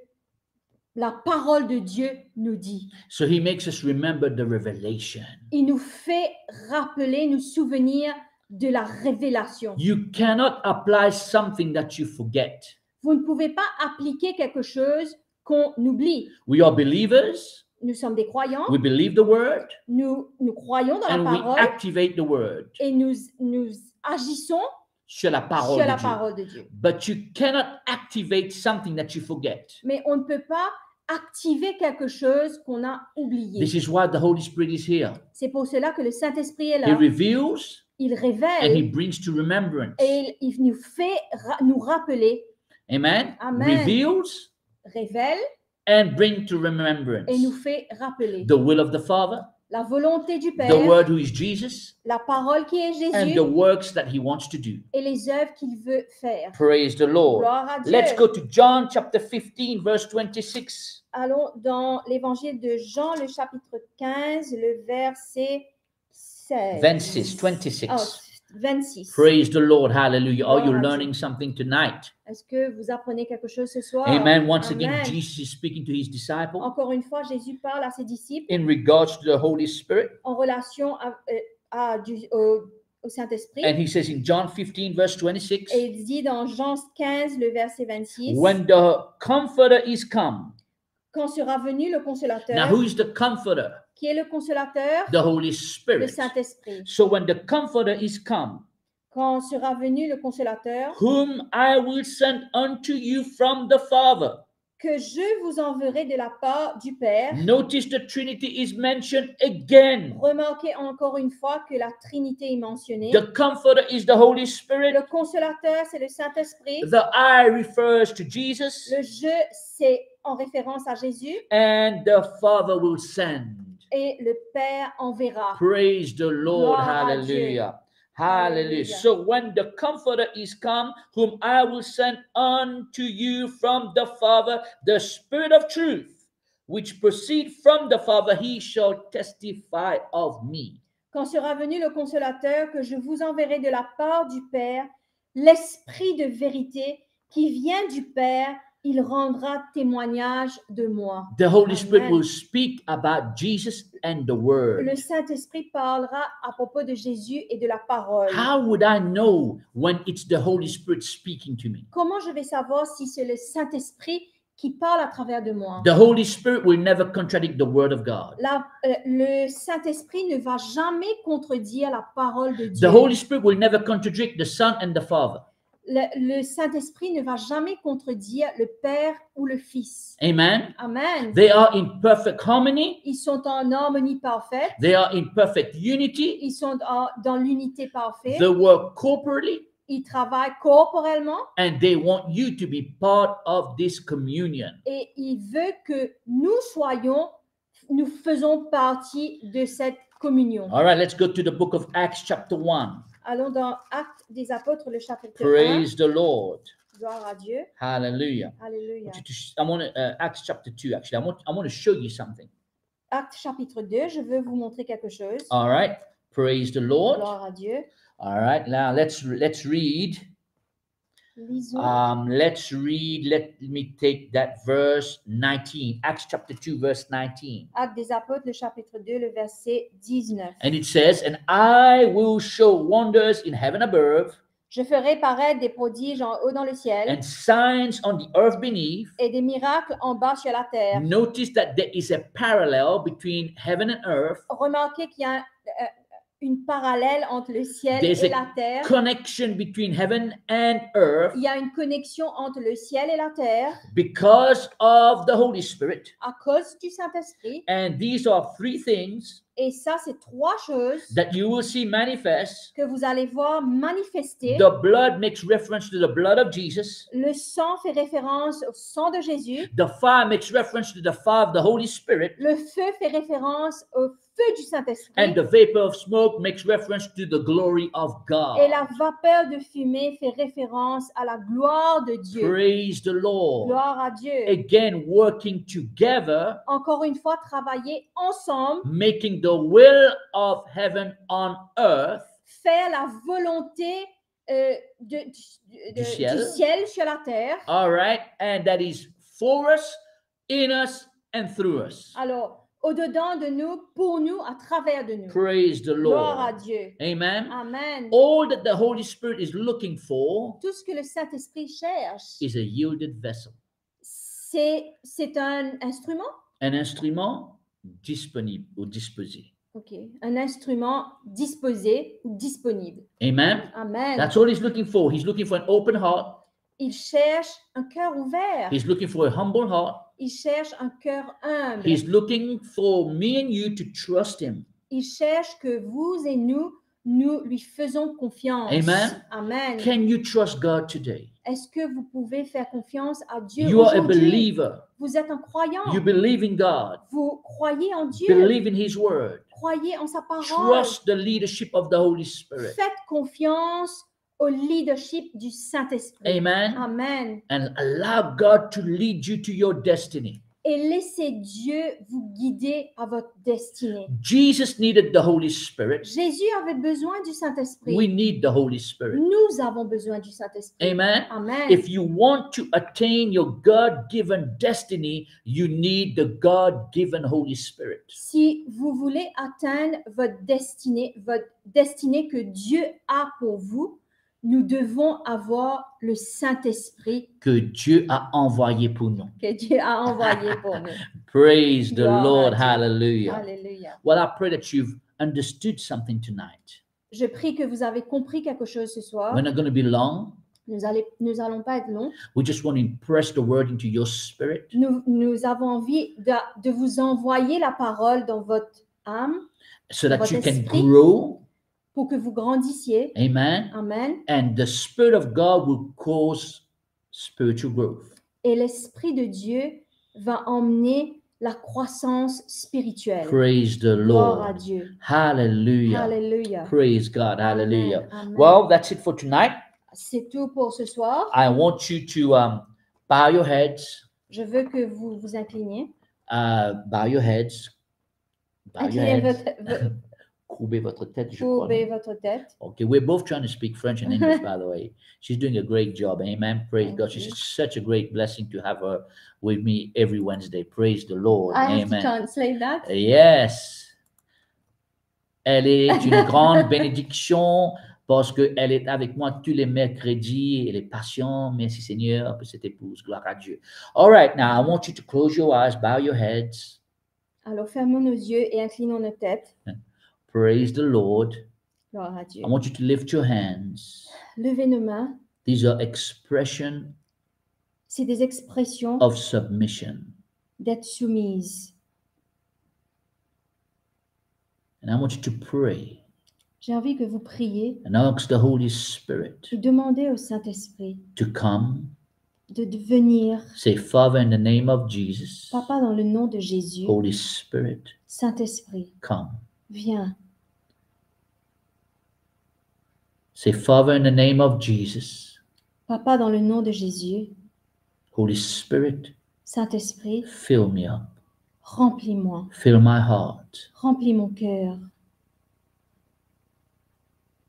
la parole de Dieu nous dit. So He makes us remember the revelation. Il nous fait rappeler, nous souvenir de la révélation. You cannot apply something that you forget. Vous ne pouvez pas appliquer quelque chose qu'on oublie. We are believers, Nous sommes des croyants, we believe the Word, nous, nous croyons dans la and we parole activate the Word. et nous, nous agissons sur la parole sur de la Dieu. parole de Dieu. But you cannot activate something that you forget. Mais on ne peut pas activer quelque chose qu'on a oublié. This is why the Holy Spirit is here. C'est pour cela que le Saint-Esprit est He là. reveals Il and he révèle brings to remembrance. et il, il nous fait ra- nous rappeler, Amen. Amen. Reveals révèle and bring to remembrance et nous fait rappeler the will of the Father, la volonté du the Père, Word who is Jesus, la parole qui est and Jésus the works that he wants to do. et les œuvres qu'il veut faire. Praise the Lord. Let's go to John chapter 15, verse 26. Allons dans l'évangile de Jean, le chapitre 15, le verset 16. 26, 26. Oh, 26. Praise the Lord. Hallelujah. Are you à learning something tonight? Est-ce que vous apprenez quelque chose ce soir? Amen. Once again, Amen. Jesus is speaking to his disciples Encore une fois, Jésus parle à ses disciples in regards to the Holy Spirit. en relation à, euh, à du- au, au Saint-Esprit. And he says in John 15, verse 26, Et il dit dans Jean 15, le verset 26, when the Comforter is come. quand sera venu le consolateur, Now, who is the Comforter? Qui est le consolateur, The Holy le Spirit. Saint-Esprit. So when the Comforter is come, Quand sera venu le consolateur, whom I will send unto you from the Father. que je vous enverrai de la part du Père. Notice the Trinity is mentioned again. Remarquez encore une fois que la Trinité est mentionnée. The Comforter is the Holy Spirit. Le consolateur, c'est le Saint-Esprit. The I refers to Jesus, Le je, c'est en référence à Jésus. and the Father will send. Et le Père enverra. Praise the Lord. Gloire. Hallelujah. Hallelujah. So when the Comforter is come, whom I will send unto you from the Father, the Spirit of truth, which proceed from the Father, he shall testify of me. Quand sera venu le consolateur, que je vous enverrai de la part du Père, l'Esprit de vérité qui vient du Père, il rendra témoignage de moi. The Holy Spirit will speak about Jesus and the Word. Le Saint-Esprit parlera à propos de Jésus et de la parole. How would I know when it's the Holy Spirit speaking to me? Comment je vais savoir si c'est le Saint-Esprit qui parle à travers de moi? The Holy Spirit will never contradict the Word of God. La- euh, le Saint-Esprit ne va jamais contredire la parole de The Dieu. Holy Spirit will never contradict the Son and the Father. Le, le Saint-Esprit ne va jamais contredire le Père ou le Fils. Amen. Amen. They are in perfect harmony. Ils sont en harmonie parfaite. They are in perfect unity. Ils sont en- dans l'unité parfaite. They work corporately. Ils travaillent corporellement And they want you to be part of this communion. et il veut que nous soyons, nous faisons partie de cette communion. All right, let's go to the book of Acts, chapter 1. Allons dans Actes des Apôtres, le chapitre 1. Praise the Lord. Gloire à Dieu. Hallelujah. Sh- I want to, uh, Acts chapter 2, actually. I want, I want to show you something. Acte chapitre 2, je veux vous montrer quelque chose. All right. Praise the Lord. Gloire à Dieu. All right. Now let's let's read. Um, let's read. Let me take that verse 19. Acts chapter 2, verse 19. Actes des Apôtres, le chapitre 2, le verset 19. And it says, And I will show wonders in heaven above Je ferai paraître des prodiges en haut dans le ciel and signs on the earth beneath. et des miracles en bas sur la terre. Notice that there is a parallel between heaven and earth. Remarquez qu'il y a euh, une parallèle entre le ciel There's et la terre. Connection between heaven and earth Il y a une connexion entre le ciel et la terre because of the Holy Spirit. à cause du Saint-Esprit. And these are three things Et ça, c'est trois choses that you will see manifest. que vous allez voir manifester. The blood makes reference to the blood of Jesus. Le sang fait référence au sang de Jésus. The fire makes reference to the fire of the Holy Spirit. Le feu fait référence au feu du Saint-Esprit. And the vapor of smoke makes reference to the glory of God. Et la vapeur de fumée fait référence à la gloire de Dieu. Praise the Lord. Gloire à Dieu. Again, working together, Encore une fois, travailler ensemble, making the will of heaven on earth. faire la volonté euh, de- de- Du ciel. du ciel sur la terre. All right. And that is for us, in us, and through us. Alors, au-dedans de nous, pour nous, à travers de nous. Praise the Gloire à Lord. Dieu. Amen. Amen. All that the Holy Spirit is looking for Tout ce que le Saint-Esprit cherche, is a yielded vessel, c'est c'est un instrument? un instrument disponible ou disposé. OK. Un instrument disposé ou disponible. Amen. Amen. That's all he's looking for. He's looking for an open heart. Il cherche un cœur ouvert. He's looking for a humble heart. Il cherche un cœur humble. He's looking for me and you to trust him. Il cherche que vous et nous, nous lui faisons confiance. Amen. Amen. Can you trust God today? Est-ce que vous pouvez faire confiance à Dieu You are a aujourd'hui? believer. Vous êtes un croyant. You believe in God. Vous croyez en Dieu. Believe in his word. Croyez en sa parole. Trust the leadership of the Holy Spirit. Faites confiance au leadership du Saint-Esprit. Amen. Amen. And allow God to lead you to your destiny. Et laissez Dieu vous guider à votre destinée. Jesus needed the Holy Spirit. Jésus avait besoin du Saint-Esprit. We need the Holy Spirit. Nous avons besoin du Saint-Esprit. Amen. Amen. If you want to attain your God given destiny, you need the God given Holy Spirit. si vous voulez atteindre votre destinée, votre destinée que Dieu a pour vous, nous devons avoir le Saint-Esprit Que Dieu a envoyé pour nous. que Dieu a envoyé pour nous. Praise the Gloire Lord. Hallelujah. Alléluia. Well, I pray that you've understood something tonight. Je prie que vous avez compris quelque chose ce soir. We're not going to be long. Nous allons nous allons pas être longs. We just want to impress the word into your spirit Nous, nous avons envie de, de vous envoyer la parole dans votre âme so that Votre you can esprit. grow. Pour que vous grandissiez. Amen. Amen. And the Spirit of God will cause spiritual growth. Et l'Esprit de Dieu va emmener la croissance spirituelle. Praise the Gloire à Lord. Dieu. Hallelujah. Alléluia. Praise God. Hallelujah. Amen. Well, that's it for tonight. c'est tout pour ce soir. I want you to um, bow your heads. Je veux que vous vous incliniez. Uh, bow your heads. Bow your Inclinez heads. votre, vo- Courbez votre tête, je crois. courbez non? votre tête. Okay, we're both trying to speak French and English, by the way. She's doing a great job. Amen. Praise Thank God. you. She's such a great blessing to have her with me every Wednesday. Praise the Lord. I have to Amen. translate that. Yes. Elle est une grande bénédiction parce qu'elle est avec moi tous les mercredis. Elle est patiente. Merci Seigneur pour cette épouse. Gloire à Dieu. All right, now I want you to close your eyes, bow your heads. Alors fermons nos yeux et inclinons nos têtes. Praise the Lord. Gloire à Dieu. I want you to lift your hands. Levez nos mains. These are expression C'est des expressions of submission. d'être soumise. And I want you to pray J'ai envie que vous priez and ask the Holy Spirit et demandez au Saint-Esprit to come. de devenir Say, Father, in the name of Jesus, Papa dans le nom de Jésus. Holy Spirit, Saint-Esprit, come. viens. Say, Father, in the name of Jesus, Papa dans le nom de Jésus. Holy Spirit, Saint-Esprit, fill me up. remplis-moi. Fill my heart. Remplis mon cœur.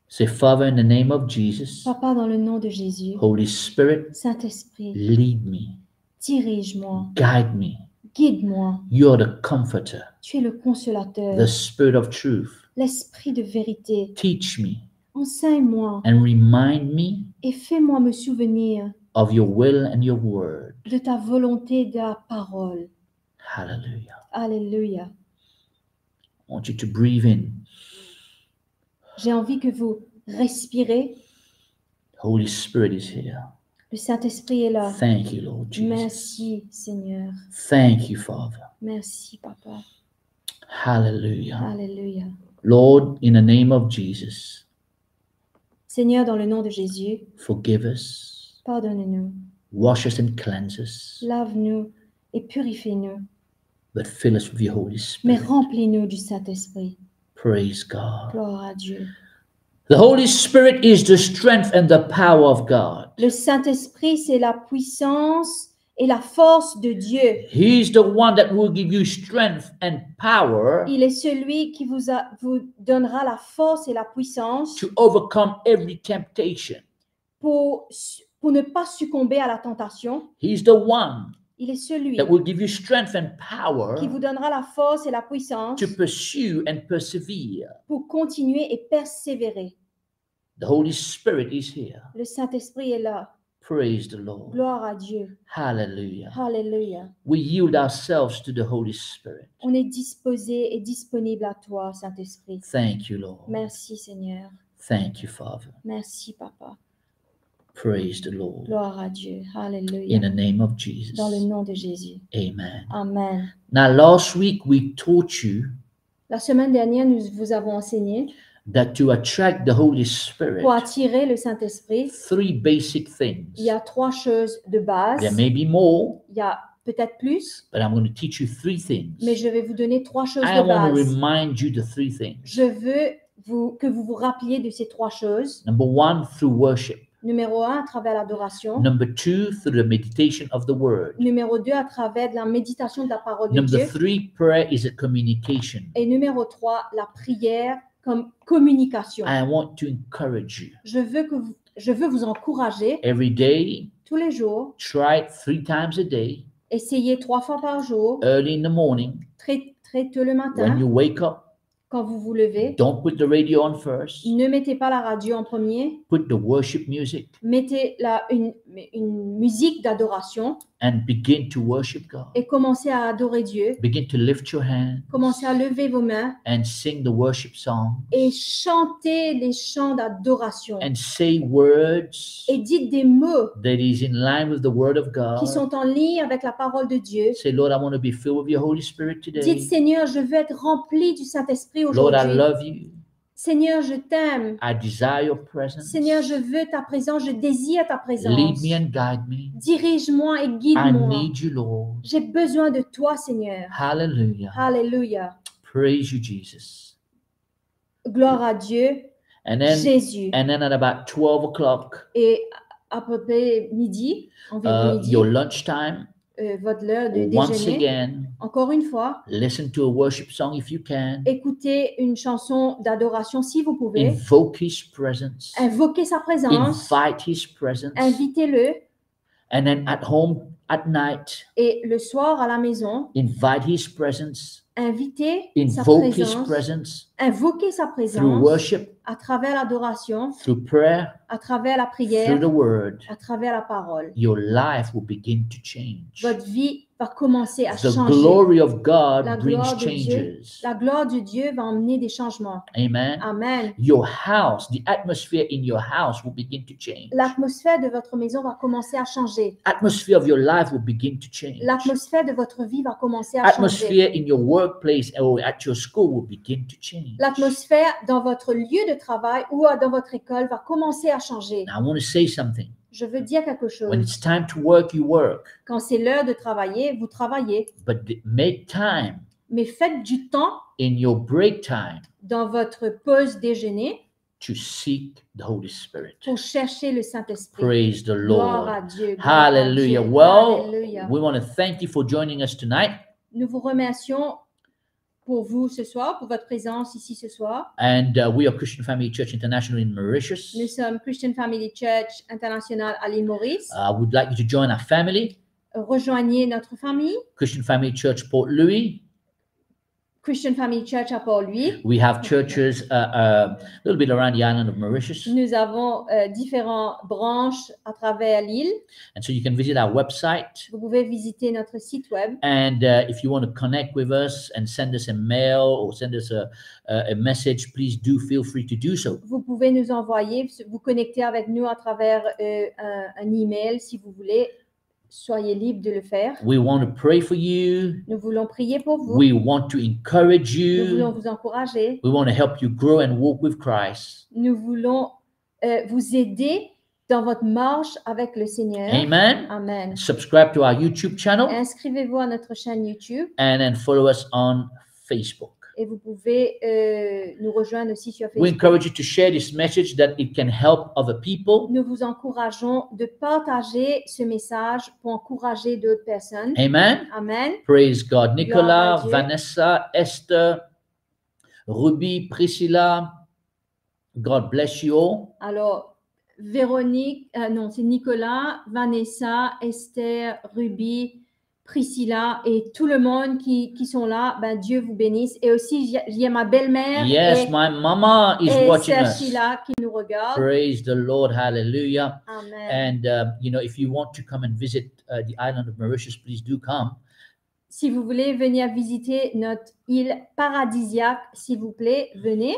Say, Father, in the name of Jesus, Papa dans le nom de Jésus. Holy Spirit, Saint-Esprit, lead me, dirige-moi. guide me. Guide-moi. You're the comforter, Tu es le consolateur. the Spirit of truth. L'Esprit de vérité. Teach me Enseigne-moi and remind me et fais-moi me souvenir of your will and your word. de ta volonté et de ta parole. Hallelujah. Alléluia. I want you to breathe in. J'ai envie que vous respirez. Holy Spirit is here. Le Saint-Esprit est là. Thank you, Lord Jesus. Merci Seigneur. Thank you, Father. Merci Papa. Hallelujah. Alléluia. Lord, in the name of Jesus, Seigneur, dans le nom de Jésus, forgive us, pardonne-nous, wash us and cleanse us, lave-nous et purifie-nous, but fill us with your Holy mais Spirit. remplis-nous du Saint-Esprit. Praise God. Gloire à Dieu. The Holy Spirit is the strength and the power of God. Le Saint-Esprit, c'est la puissance et la force de Dieu. He's the one that will give you strength and power Il est celui qui vous, a- vous donnera la force et la puissance to overcome every temptation. pour, ne pas succomber à la tentation. He's the one Il est celui that will give you strength and power qui vous donnera la force et la puissance to pursue and persevere. pour continuer et persévérer. The Holy Spirit is here. Le Saint-Esprit est là. Praise the Lord. Gloire à Dieu. Hallelujah. Alléluia. We yield ourselves to the Holy Spirit. On est disposé et disponible à toi, Saint-Esprit. Thank you, Lord. Merci, Seigneur. Thank you, Father. Merci, Papa. Praise the Lord. Gloire à Dieu. In Alléluia. the name of Jesus. Dans le nom de Jésus. Amen. Amen. Now, last week we taught you La semaine dernière, nous vous avons enseigné that to attract the Holy Spirit, pour attirer le Saint-Esprit, three basic things. il y a trois choses de base. There may be more, Il y a peut-être plus, but I'm going to teach you three things. mais je vais vous donner trois choses I de want to base. remind you the three things. Je veux vous, que vous vous rappeliez de ces trois choses. Number one, through worship. Numéro un, à travers l'adoration. Number two, through the meditation of the word. Numéro deux, à travers de la méditation de la parole de Number Dieu. three, prayer is a communication. Et numéro trois, la prière comme communication. I want to encourage you. Je veux, que vous, je veux vous encourager Every day, tous les jours. try it three times a day, Essayez trois fois par jour, early in the morning, très, très tôt le when matin, you wake up. quand vous vous levez. Don't put the radio on first. Ne mettez pas la radio en premier. Put the worship music Mettez la, une, une musique d'adoration and begin to worship God. et commencez à adorer Dieu. Begin to lift your hand Commencez à lever vos mains and sing the worship song et chantez les chants d'adoration. and say words Et dites des mots that is in line with the word of qui God. sont en ligne avec la parole de Dieu. Say, Lord, I want to be filled with your Holy Spirit Dites. Seigneur, je veux être rempli du Saint-Esprit Lord, I aujourd'hui. love you. Seigneur, je t'aime. I desire your presence. Seigneur, je veux ta présence, je désire ta présence. Lead me and guide me. Dirige-moi et I guide-moi. need you, Lord. J'ai besoin de toi, Seigneur. Hallelujah. Alléluia. Praise you, Jesus. Gloire à Dieu, And then, Jésus. and then at about 12 o'clock, Et à peu près midi, environ uh, midi, your lunchtime, euh, votre l'heure de once déjeuner. again, Encore une fois, listen to a worship song if you can. écoutez une chanson d'adoration si vous pouvez. Invoke his presence. Invoquez sa présence. Invite his presence. Invitez-le. And then at home at night, Et le soir à la maison, invite his presence. Invitez sa Invoke his présence. presence. invoquer sa through présence worship, à travers l'adoration, through prayer, à travers la through prière, the word, à travers la parole. your life will begin to change. Votre vie va commencer à The changer. glory of God La brings gloire de Dieu. changes. La gloire de Dieu va emmener des changements. Amen. Amen. Your house, the atmosphere in your house will begin to change. L'atmosphère de votre maison va commencer à changer. Atmosphere of your life will begin to change. L'atmosphère de votre vie va commencer à changer. Atmosphere in your workplace or at your school will begin to change. L'atmosphère dans votre lieu de travail ou dans votre école va commencer à changer. Now I want to say something. Je veux dire quelque When chose. it's time to work, you work. Quand c'est l'heure de travailler, vous travaillez. But make time Mais faites du temps in your break time dans votre pause déjeuner to seek the Holy Spirit. pour chercher le Saint-Esprit. Praise the Gloire à Lord. Dieu. Hallelujah. Well, we want to thank you for joining us tonight. Nous vous remercions pour vous ce soir, pour votre présence ici ce soir. And uh, we are Christian Family Church International in Mauritius. Nous sommes Christian Family Church International à l'île Maurice. I would like you to join our family, Rejoignez notre famille, Christian Family Church Port Louis. Christian Family Church à Port-Louis. We have churches uh, uh, a little bit around the island of Mauritius. Nous avons euh, différentes branches à travers l'île. And so you can visit our website. Vous pouvez visiter notre site web. And uh, if you want to connect with us and send us a mail or send us a, a, a message, please do feel free to do so. Vous pouvez nous envoyer, vous connecter avec nous à travers euh, un, un email si vous voulez. Soyez libre de le faire. We want to pray for you. Nous voulons prier pour vous. We want to encourage Nous voulons you. vous encourager. We want to help you grow and walk with Christ. Nous voulons euh, vous aider dans votre marche avec le Seigneur. Amen. Amen. Subscribe to our YouTube channel Inscrivez-vous à notre chaîne YouTube and then follow us on Facebook. Et vous pouvez euh, nous rejoindre aussi sur We Facebook. encourage you to share this message that it can help other people. Nous vous encourageons de partager ce message pour encourager d'autres personnes. Amen. Amen. Praise God. Nicolas. Vanessa, Esther, Ruby, Priscilla, God bless you all. Alors, Véronique, euh, non, c'est Nicolas, Vanessa, Esther, Ruby, Priscilla et tout le monde qui, qui sont là, ben, Dieu vous bénisse. Et aussi, j'ai- ma belle-mère Yes, et, my mama is et watching us. Sheila qui nous regarde. Praise the Lord. Hallelujah. Amen. And, um, you know, if you want to come and visit uh, the island of Mauritius, please do come. Si vous voulez venir visiter notre île paradisiaque, s'il vous plaît, venez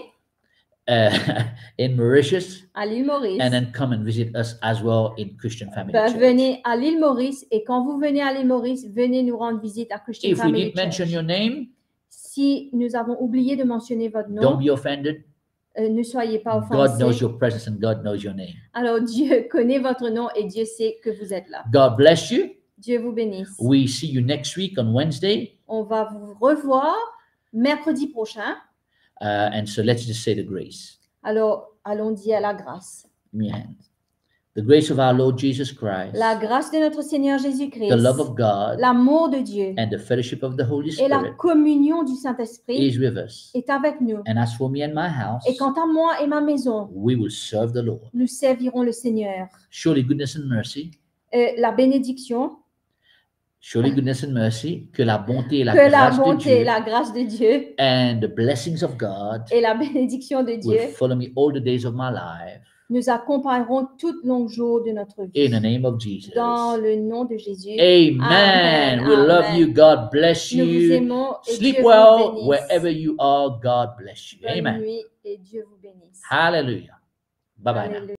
Uh, in Mauritius, à l'île Maurice. and then come and visit us as well in Christian Family Ben, Church. venez à l'île Maurice et quand vous venez à l'île Maurice, venez nous rendre visite à Christian If we Family mention your name, Si nous avons oublié de mentionner votre don't nom, be offended. euh, ne soyez pas God knows offensés. your presence and God knows your name. Alors Dieu connaît votre nom et Dieu sait que vous êtes là. God bless you. Dieu vous bénisse. We see you next week on Wednesday. On va vous revoir mercredi prochain. Uh, and so let's just say the grace. Alors allons dire la grâce. hands. The grace of our Lord Jesus Christ, La grâce de notre Seigneur Jésus-Christ, the love of God, l'amour de Dieu and the fellowship of the Holy et la Spirit communion du Saint-Esprit is with us. est avec nous. And as for me and my house, Et quant à moi et ma maison, we will serve the Lord. nous servirons le Seigneur. Surely goodness and mercy, Euh, la bénédiction, surely goodness and mercy, que la bonté et la que la grâce de bonté et Dieu la grâce de Dieu and the blessings of God et la bénédiction de will Dieu follow me all the days of my life. nous accompagneront tout long jour de notre In vie. the name of Jesus. Dans le nom de Jésus. Amen. Amen. We love Amen. you. God bless Nous vous you. aimons et Sleep Dieu vous well bénisse. wherever you are. God bless you. Bonne Amen. nuit et Dieu vous bénisse. Hallelujah. Bye bye now. Alléluia.